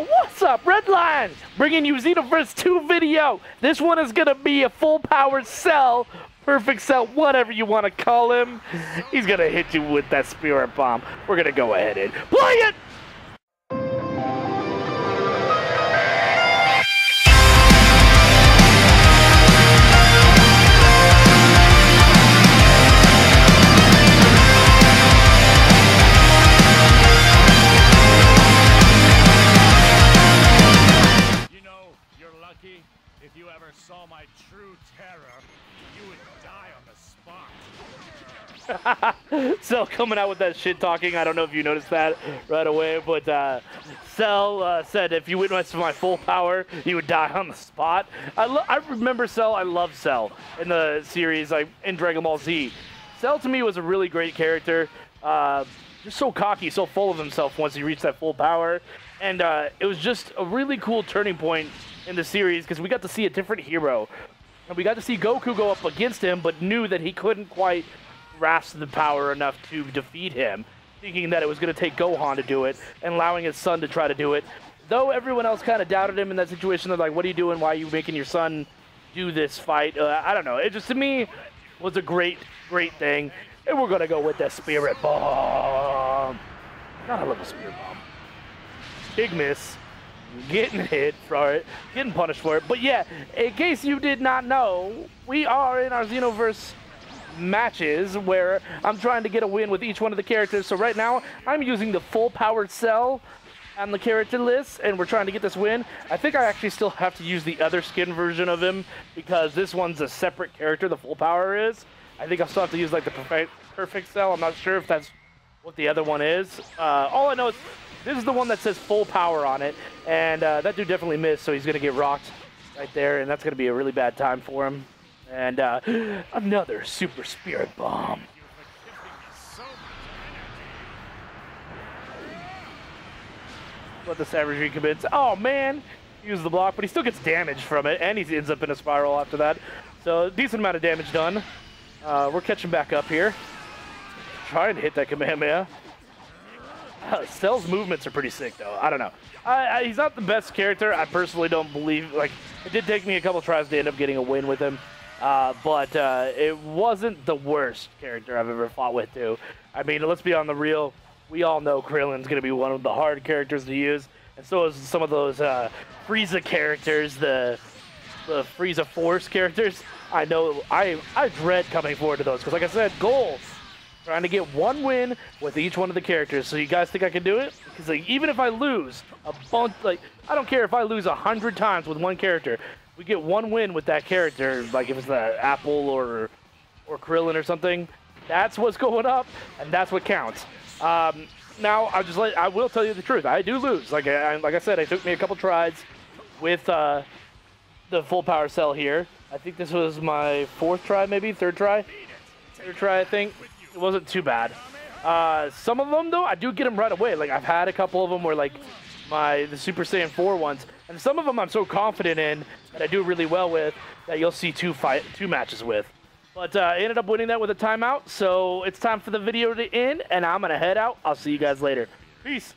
What's up, Redline? Bringing you Xenoverse 2 video. This one is gonna be a full power cell, perfect cell, whatever you want to call him. He's gonna hit you with that spirit bomb. We're gonna go ahead and play it. If you ever saw my true terror, you would die on the spot. Cell coming out with that shit talking. I don't know if you noticed that right away, but uh, Cell uh, said if you witnessed my full power, you would die on the spot. I, I remember Cell. I love Cell in the series, like in Dragon Ball Z. Cell to me was a really great character. Uh, just so cocky, so full of himself once he reached that full power, and uh, it was just a really cool turning point in the series because we got to see a different hero. And we got to see Goku go up against him, but knew that he couldn't quite grasp the power enough to defeat him, thinking that it was going to take Gohan to do it, and allowing his son to try to do it. Though everyone else kind of doubted him in that situation, they're like, "What are you doing? Why are you making your son do this fight?" Uh, I don't know. It just to me was a great, great thing, and we're gonna go with the Spirit Bomb. God, I love a Spirit Bomb. Big miss getting hit for it, getting punished for it. But yeah, in case you did not know, we are in our Xenoverse matches where I'm trying to get a win with each one of the characters. So right now, I'm using the full powered cell on the character list, and we're trying to get this win. I think I actually still have to use the other skin version of him because this one's a separate character, the full power is. I think I still have to use like the perfect, perfect cell. I'm not sure if that's what the other one is. Uh, all I know is this is the one that says full power on it, and uh, that dude definitely missed, so he's gonna get rocked right there, and that's gonna be a really bad time for him. And uh, another super spirit bomb. So much Let the savagery commence. Oh man, use the block, but he still gets damage from it, and he ends up in a spiral after that. So decent amount of damage done. Uh, we're catching back up here. Trying to hit that Kamehameha. Uh, Cell's movements are pretty sick, though. I don't know. I, I, he's not the best character. I personally don't believe. Like, it did take me a couple tries to end up getting a win with him, uh, but uh, it wasn't the worst character I've ever fought with, too. I mean, let's be on the real. We all know Krillin's going to be one of the hard characters to use, and so is some of those uh, Frieza characters, the the Frieza Force characters. I know I I dread coming forward to those because, like I said, goals trying to get one win with each one of the characters. So you guys think I can do it? Because like, even if I lose a bunch, like I don't care if I lose a hundred times with one character, we get one win with that character. Like if it's the Appule or or Krillin or something, that's what's going up, and that's what counts. Um, now I just let I will tell you the truth. I do lose. Like I, like I said, it took me a couple tries with uh, the full power cell here. I think this was my fourth try, maybe third try. Third try, I think. It wasn't too bad. Uh, some of them though, I do get them right away. Like I've had a couple of them where like my the Super Saiyan 4 ones, and some of them I'm so confident in that I do really well with that you'll see two fight two matches with. But uh, ended up winning that with a timeout, so it's time for the video to end, and I'm gonna head out. I'll see you guys later. Peace.